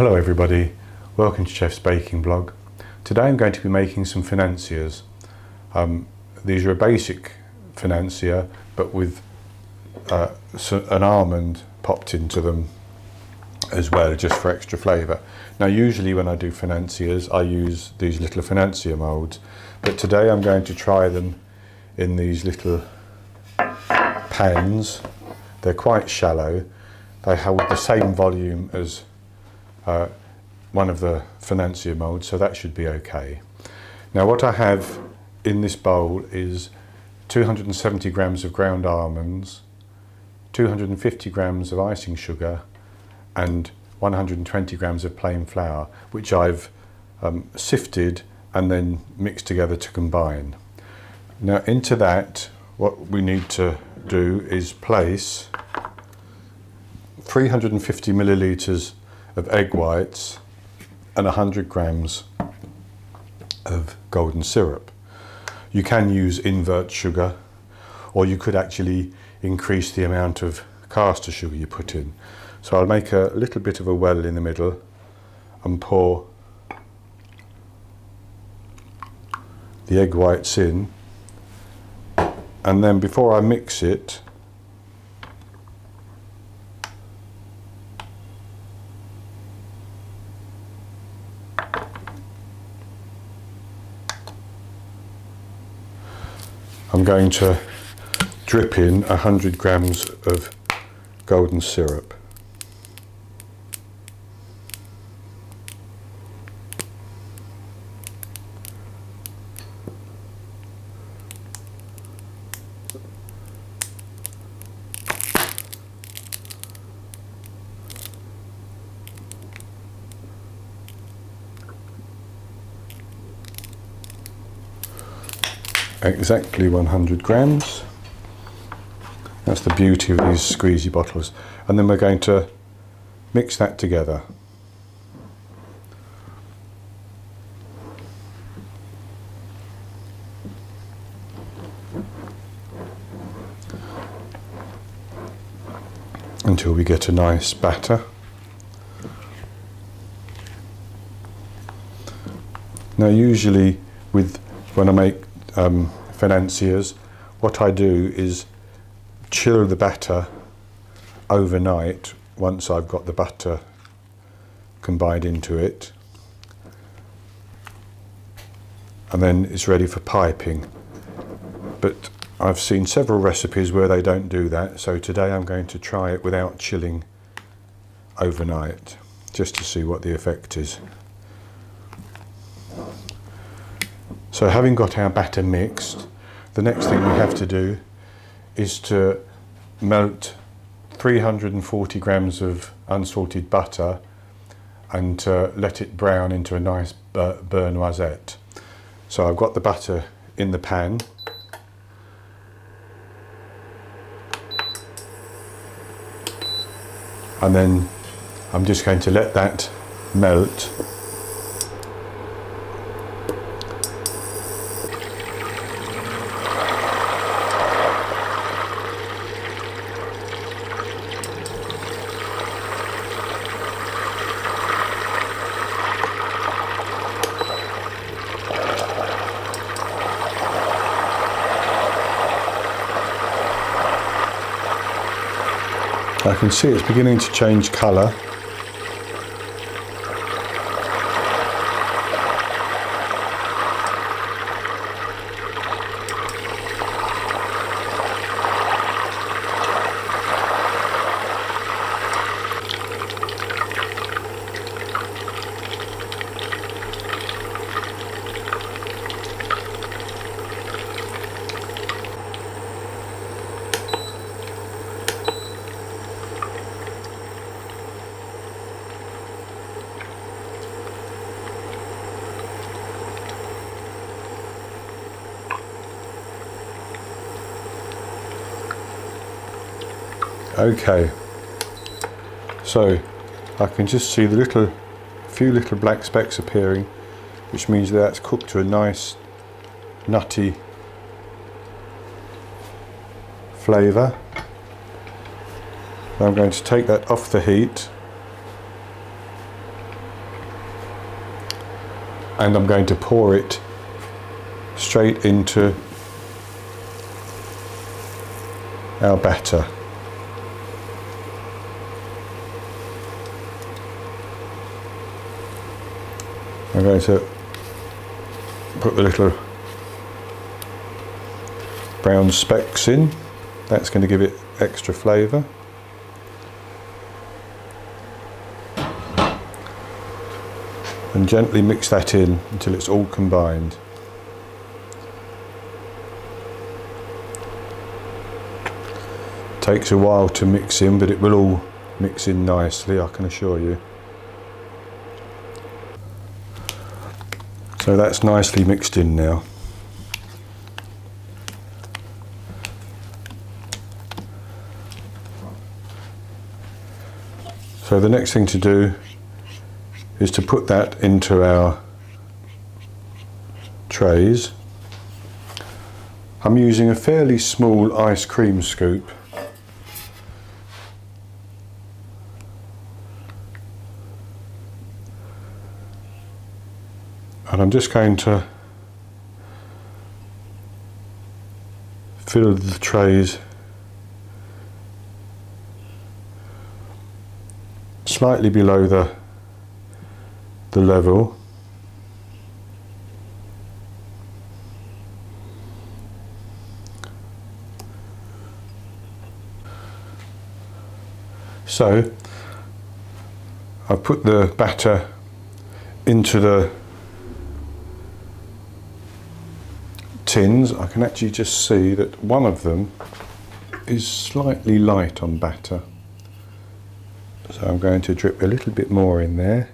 Hello everybody, welcome to Geoff's Baking Blog. Today I'm going to be making some financiers. Um, these are a basic financier but with uh, an almond popped into them as well just for extra flavour. Now usually when I do financiers I use these little financier moulds but today I'm going to try them in these little pans. They're quite shallow. They hold the same volume as uh, one of the financier moulds, so that should be okay. Now what I have in this bowl is 270 grams of ground almonds, 250 grams of icing sugar and 120 grams of plain flour, which I've um, sifted and then mixed together to combine. Now into that, what we need to do is place 350 millilitres of egg whites and 100 grams of golden syrup. You can use invert sugar or you could actually increase the amount of caster sugar you put in. So I'll make a little bit of a well in the middle and pour the egg whites in and then before I mix it I'm going to drip in 100 grams of golden syrup. Exactly 100 grams. That's the beauty of these squeezy bottles. And then we're going to mix that together. until we get a nice batter. Now usually with when I make um, financiers, what I do is chill the batter overnight once I've got the butter combined into it and then it's ready for piping but I've seen several recipes where they don't do that so today I'm going to try it without chilling overnight just to see what the effect is. So having got our batter mixed, the next thing we have to do is to melt 340 grams of unsalted butter and uh, let it brown into a nice beurre noisette. So I've got the butter in the pan. And then I'm just going to let that melt I can see it's beginning to change colour Okay, so I can just see the little, few little black specks appearing, which means that that's cooked to a nice nutty flavour. I'm going to take that off the heat and I'm going to pour it straight into our batter. I'm going to put the little brown specks in. That's going to give it extra flavour. And gently mix that in until it's all combined. Takes a while to mix in, but it will all mix in nicely, I can assure you. So that's nicely mixed in now. So the next thing to do is to put that into our trays. I'm using a fairly small ice cream scoop. And I'm just going to fill the trays slightly below the the level. So I put the batter into the tins I can actually just see that one of them is slightly light on batter so I'm going to drip a little bit more in there.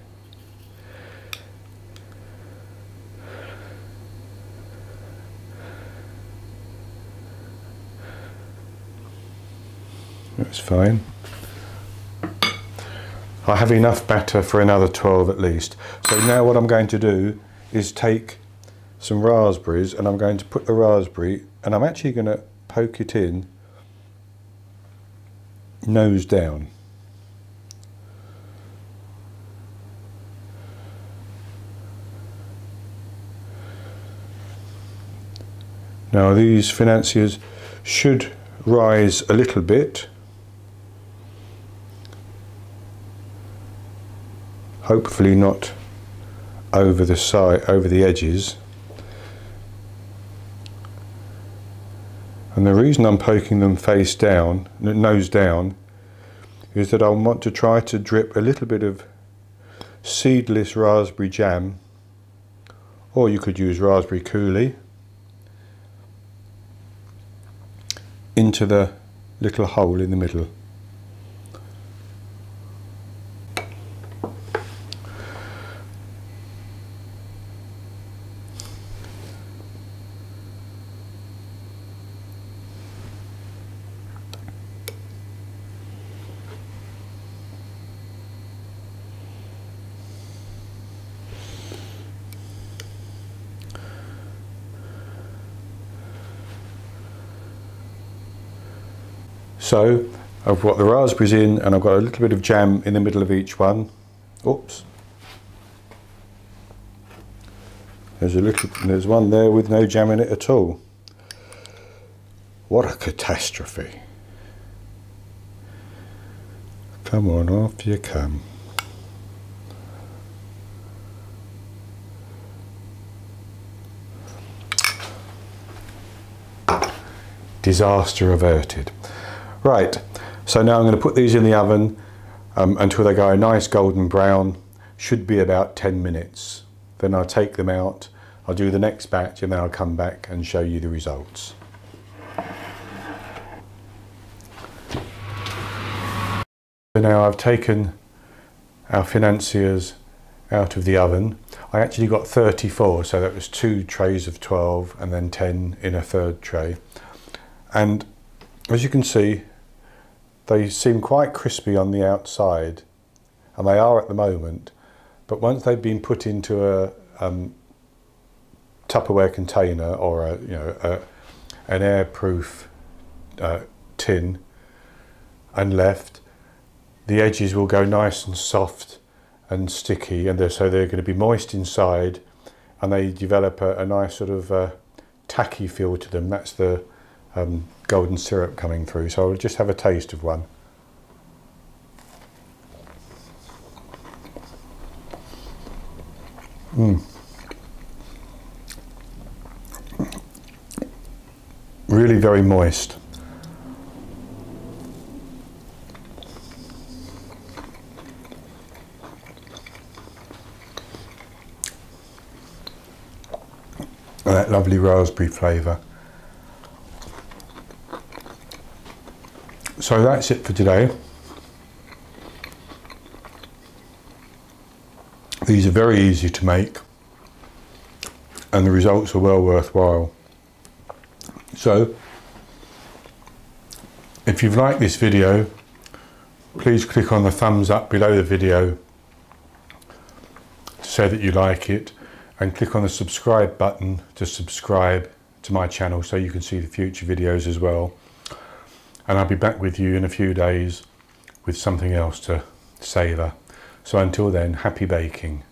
That's fine. I have enough batter for another 12 at least. So now what I'm going to do is take some raspberries and I'm going to put the raspberry and I'm actually going to poke it in nose down. Now these financiers should rise a little bit. Hopefully not over the side, over the edges. And the reason I'm poking them face down, nose down, is that I want to try to drip a little bit of seedless raspberry jam, or you could use raspberry coulis, into the little hole in the middle. So I've got the raspberries in and I've got a little bit of jam in the middle of each one. Oops. There's a little, there's one there with no jam in it at all. What a catastrophe. Come on, off you come. Disaster averted. Right, so now I'm going to put these in the oven um, until they go a nice golden brown, should be about 10 minutes. Then I'll take them out, I'll do the next batch and then I'll come back and show you the results. So now I've taken our financiers out of the oven. I actually got 34, so that was two trays of 12 and then 10 in a third tray. And as you can see, they seem quite crispy on the outside, and they are at the moment. But once they've been put into a um, Tupperware container or a you know a, an airproof uh, tin and left, the edges will go nice and soft and sticky, and they're, so they're going to be moist inside, and they develop a, a nice sort of uh, tacky feel to them. That's the um, golden syrup coming through. So I'll just have a taste of one. Mm. Really very moist. that lovely raspberry flavour. So that's it for today. These are very easy to make and the results are well worthwhile. So, if you've liked this video, please click on the thumbs up below the video to say that you like it and click on the subscribe button to subscribe to my channel so you can see the future videos as well. And I'll be back with you in a few days with something else to savour. So until then, happy baking.